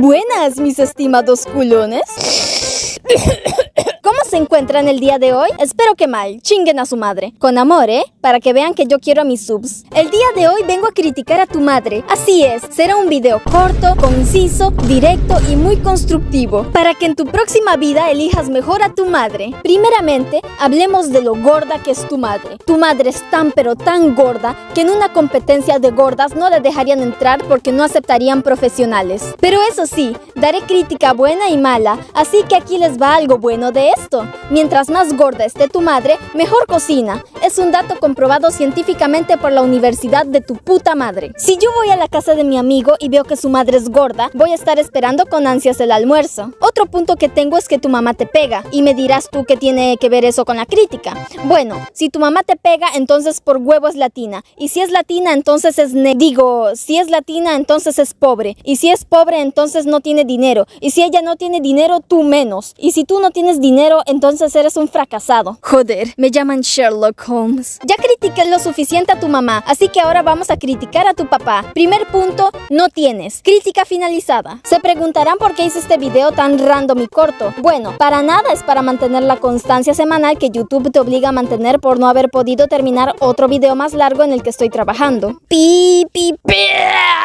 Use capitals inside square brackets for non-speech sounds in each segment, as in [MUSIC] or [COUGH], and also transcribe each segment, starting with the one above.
Buenas, mis estimados culones. [LAUGHS] ¿Cómo se encuentran el día de hoy? Espero que mal, chinguen a su madre. Con amor, ¿eh? Para que vean que yo quiero a mis subs. El día de hoy vengo a criticar a tu madre. Así es, será un video corto, conciso, directo y muy constructivo. Para que en tu próxima vida elijas mejor a tu madre. Primeramente, hablemos de lo gorda que es tu madre. Tu madre es tan pero tan gorda que en una competencia de gordas no la dejarían entrar porque no aceptarían profesionales. Pero eso sí, daré crítica buena y mala, así que aquí les va algo bueno de esto. Mientras más gorda esté tu madre, mejor cocina. Es un dato comprobado científicamente por la universidad de tu puta madre. Si yo voy a la casa de mi amigo y veo que su madre es gorda, voy a estar esperando con ansias el almuerzo. Otro punto que tengo es que tu mamá te pega. Y me dirás tú que tiene que ver eso con la crítica. Bueno, si tu mamá te pega, entonces por huevo es latina. Y si es latina, entonces es ne Digo, si es latina, entonces es pobre. Y si es pobre, entonces no tiene dinero. Y si ella no tiene dinero, tú menos. Y si tú no tienes dinero, entonces eres un fracasado. Joder, me llaman Sherlock Holmes. Ya critiqué lo suficiente a tu mamá, así que ahora vamos a criticar a tu papá. Primer punto, no tienes. Crítica finalizada. Se preguntarán por qué hice este video tan random y corto. Bueno, para nada es para mantener la constancia semanal que YouTube te obliga a mantener por no haber podido terminar otro video más largo en el que estoy trabajando. Pi, pi, pi.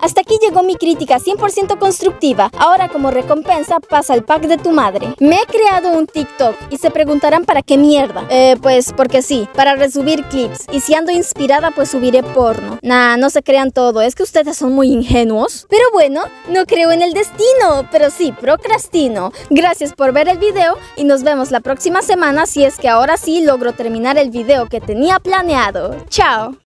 Hasta aquí llegó mi crítica 100% constructiva. Ahora como recompensa pasa el pack de tu madre. Me he creado un TikTok y se preguntarán para qué mierda. Eh, pues porque sí, para resubir clips. Y si ando inspirada, pues subiré porno. Nah, no se crean todo, es que ustedes son muy ingenuos. Pero bueno, no creo en el destino, pero sí procrastino. Gracias por ver el video y nos vemos la próxima semana si es que ahora sí logro terminar el video que tenía planeado. Chao.